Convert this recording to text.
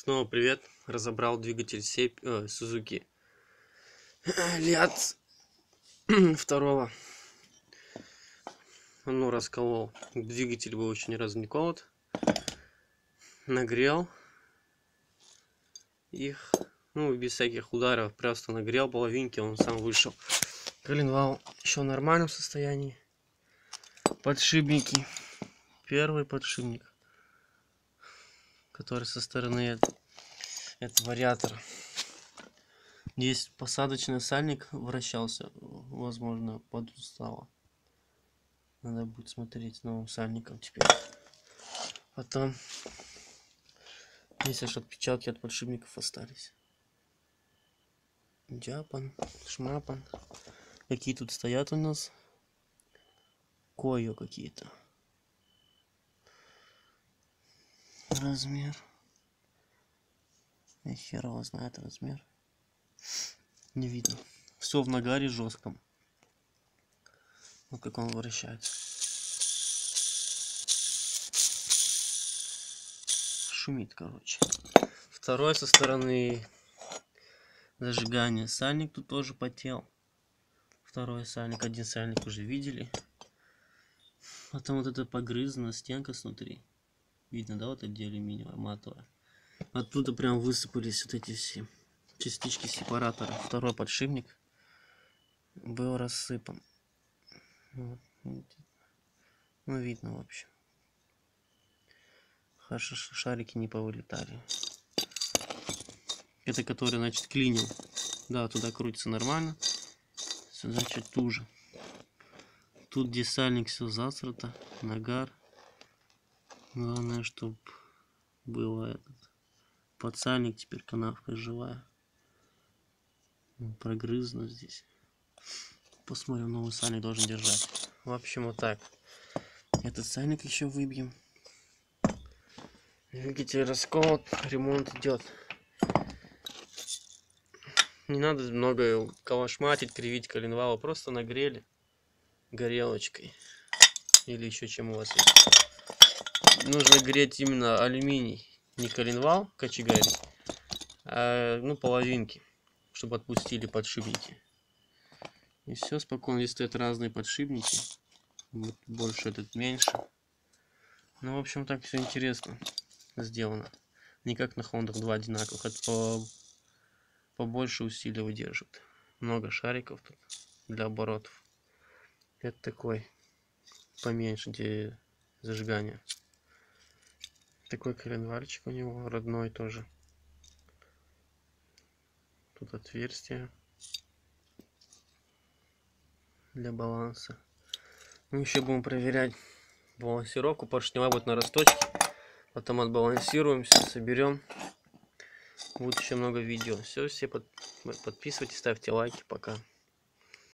Снова привет. Разобрал двигатель сеп... э, Suzuki Liat второго. Ну, расколол. Двигатель был очень разнеколот. Нагрел их. Ну, без всяких ударов. Просто нагрел половинки, он сам вышел. Коленвал еще в нормальном состоянии. Подшипники. Первый подшипник который со стороны это вариатор. Здесь посадочный сальник вращался, возможно, подустало. Надо будет смотреть новым сальником теперь. Потом здесь аж отпечатки от подшипников остались. Джапан, шмапан. Какие тут стоят у нас? Кое какие-то. Размер. Я хер его знает размер. Не видно. Все в нагаре жестком. Вот как он вращается. Шумит, короче. Второй со стороны зажигания. Сальник тут тоже потел. Второй сальник. Один сальник уже видели. Потом вот эта погрызана стенка снутри. Видно, да, вот это алюминиевая матовая. Оттуда прям высыпались вот эти все частички сепаратора. Второй подшипник был рассыпан. Вот. Ну, видно, в общем. Хорошо, шарики не повылетали. Это который, значит, клинил. Да, туда крутится нормально. Сюда чуть туже. Тут где сальник все засрато. Нагар. Главное, чтобы было этот подсальник, теперь канавка живая. Прогрызно здесь. Посмотрим, новый сальник должен держать. В общем, вот так. Этот сальник еще выбьем. Видите, расколот, ремонт идет. Не надо много калашматить, кривить коленвал, просто нагрели горелочкой. Или еще чем у вас есть нужно греть именно алюминий, не коленвал кочегарь, а ну, половинки, чтобы отпустили подшипники. И все, спокойно. Здесь стоят разные подшипники. Вот больше, этот меньше. Ну, в общем, так все интересно сделано. Не как на Honda 2 одинаковых. Это по, побольше усилия выдерживает. Много шариков тут для оборотов. Это такой поменьше, где зажигание. Такой коленвальчик у него родной тоже. Тут отверстие для баланса. Мы еще будем проверять балансировку. Поршневая будет на росточке. Потом отбалансируемся, соберем. Будет еще много видео. Все, все под... подписывайтесь, ставьте лайки. Пока.